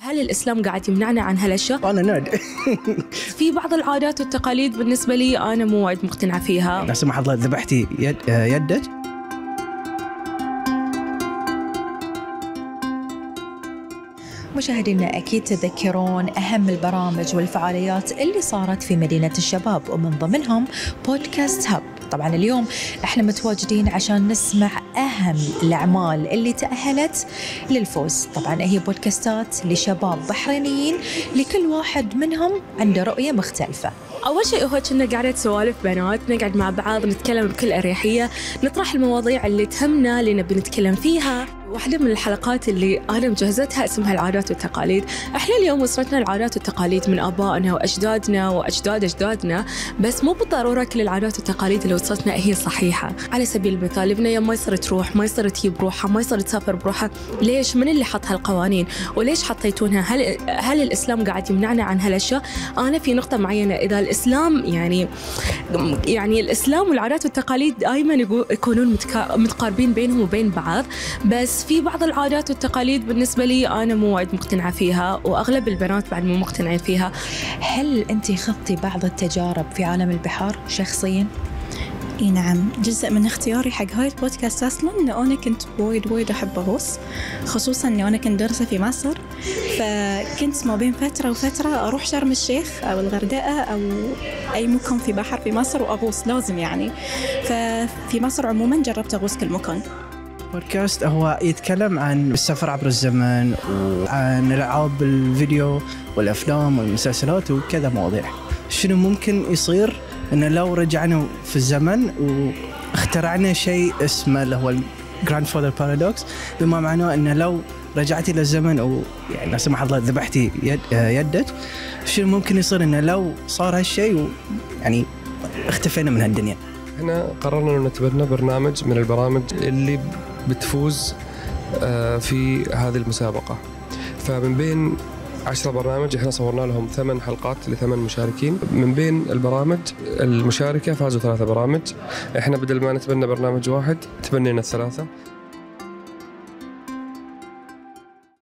هل الإسلام قاعد يمنعنا عن هالأشياء؟ أنا ناد في بعض العادات والتقاليد بالنسبة لي أنا مو وايد مقتنعة فيها. لا سمح الله ذبحتي يد آه، يدك؟ مشاهدينا أكيد تذكرون أهم البرامج والفعاليات اللي صارت في مدينة الشباب ومن ضمنهم بودكاست هب. طبعا اليوم إحنا متواجدين عشان نسمع أهم الأعمال اللي تأهلت للفوز. طبعا هي بودكاستات لشباب بحرينيين لكل واحد منهم عنده رؤية مختلفة. أول شيء هو كنا قاعدة سوالف بنات نقعد مع بعض نتكلم بكل أريحية نطرح المواضيع اللي تهمنا اللي نبي نتكلم فيها. واحدة من الحلقات اللي أنا مجهزتها اسمها العادات والتقاليد. إحنا اليوم وصلتنا العادات والتقاليد من آبائنا وأجدادنا وأجداد أجدادنا بس مو بالضرورة كل العادات والتقاليد اللي وصلتنا هي صحيحة. على سبيل المثال ابنها يوم ما يصير تروح ما يصير تجيب روحها ما يصير تسافر بروحها ليش؟ من اللي حط هالقوانين؟ وليش حطيتونها؟ هل هل الإسلام قاعد يمنعنا عن هالأشياء؟ أنا في نقطة معينة. إذا الإسلام يعني يعني الإسلام والعادات والتقاليد دائما يكونون متقاربين بينهم وبين بعض بس في بعض العادات والتقاليد بالنسبة لي أنا مو وايد مقتنعة فيها وأغلب البنات بعد مو مقتنعين فيها. هل أنت خضتي بعض التجارب في عالم البحار شخصياً؟ إي نعم. جزء من اختياري حق هاي البودكاست أصلا إنه أنا كنت وايد وايد أحب أغوص خصوصا إني أنا كنت دارسة في مصر. فكنت ما بين فترة وفترة أروح شرم الشيخ أو الغردقة أو أي مكان في بحر في مصر وأغوص لازم يعني. ففي مصر عموما جربت أغوص كل مكان. بودكاست هو يتكلم عن السفر عبر الزمن وعن العاب الفيديو والأفلام والمسلسلات وكذا مواضيع. شنو ممكن يصير؟ إنه لو رجعنا في الزمن واخترعنا شيء اسمه اللي هو ال grandfather paradox بما معناه إنه لو رجعتي للزمن أو يعني لا سمح الله ذبحتي يد يدك شنو ممكن يصير؟ إنه لو صار هالشيء ويعني اختفينا من هالدنيا. إحنا قررنا إنه نتبنى برنامج من البرامج اللي بتفوز آه، في هذه المسابقة. فمن بين عشرة برنامج إحنا صورنا لهم ثمان حلقات لثمان مشاركين. من بين البرامج المشاركة فازوا ثلاثة برامج. إحنا بدل ما نتبنى برنامج واحد تبنينا الثلاثة.